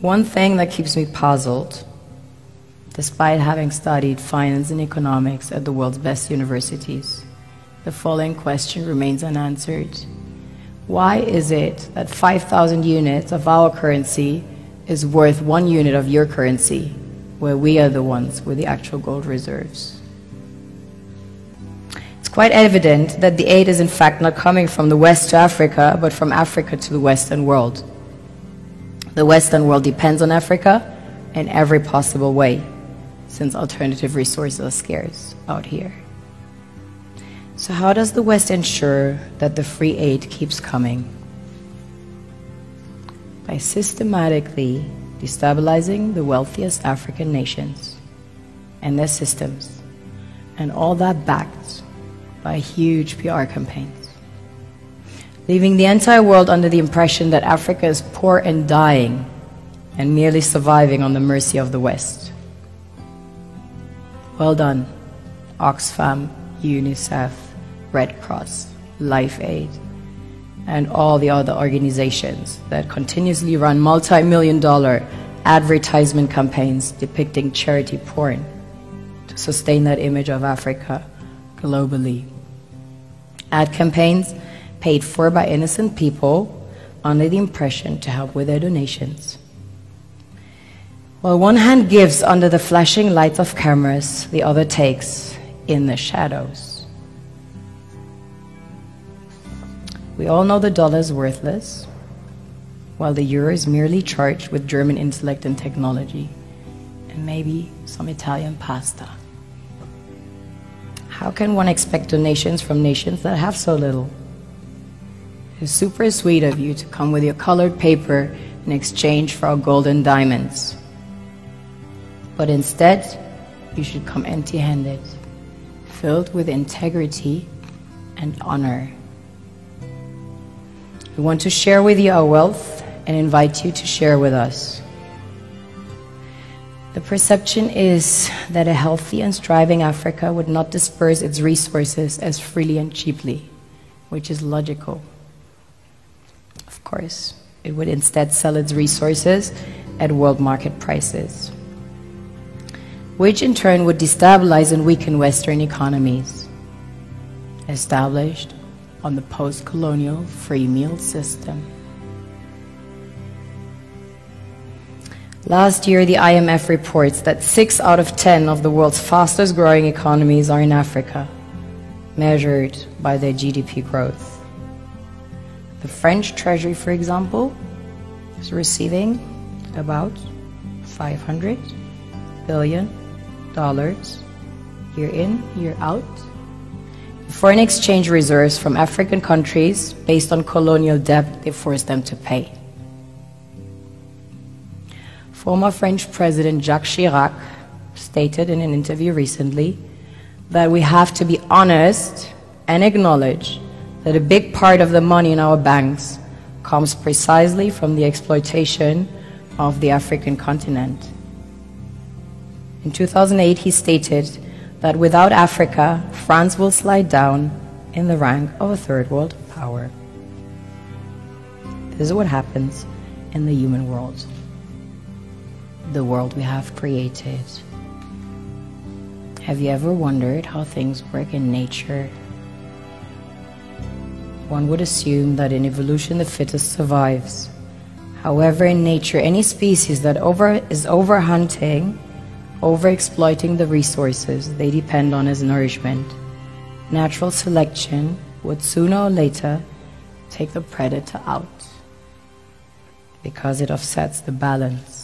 One thing that keeps me puzzled, despite having studied finance and economics at the world's best universities, the following question remains unanswered. Why is it that 5,000 units of our currency is worth one unit of your currency, where we are the ones with the actual gold reserves? It's quite evident that the aid is in fact not coming from the West to Africa, but from Africa to the Western world. The Western world depends on Africa in every possible way, since alternative resources are scarce out here. So, how does the West ensure that the free aid keeps coming? By systematically destabilizing the wealthiest African nations and their systems, and all that backed by huge PR campaigns, leaving the entire world under the impression that Africa is poor and dying and merely surviving on the mercy of the West. Well done, Oxfam, UNICEF, Red Cross, Live Aid, and all the other organizations that continuously run multi million dollar advertisement campaigns depicting charity porn to sustain that image of Africa globally. Ad campaigns paid for by innocent people under the impression to help with their donations. While one hand gives under the flashing lights of cameras, the other takes in the shadows. We all know the dollar is worthless, while the euro is merely charged with German intellect and technology, and maybe some Italian pasta. How can one expect donations from nations that have so little? It's super sweet of you to come with your colored paper in exchange for our golden diamonds. But instead, you should come empty handed, filled with integrity and honor. We want to share with you our wealth and invite you to share with us. The perception is that a healthy and striving Africa would not disperse its resources as freely and cheaply, which is logical. Course, it would instead sell its resources at world market prices, which in turn would destabilize and weaken Western economies established on the post colonial free meal system. Last year, the IMF reports that 6 out of 10 of the world's fastest growing economies are in Africa, measured by their GDP growth. The French Treasury, for example, is receiving about 500 billion dollars year in, year out foreign exchange reserves from African countries based on colonial debt they forced them to pay. Former French President Jacques Chirac stated in an interview recently that we have to be honest and acknowledge that a big part of the money in our banks comes precisely from the exploitation of the African continent. In 2008, he stated that without Africa, France will slide down in the rank of a third world power. This is what happens in the human world, the world we have created. Have you ever wondered how things work in nature? One would assume that in evolution the fittest survives. However, in nature, any species that over, is overhunting overexploiting the resources they depend on as nourishment, natural selection would sooner or later take the predator out because it offsets the balance.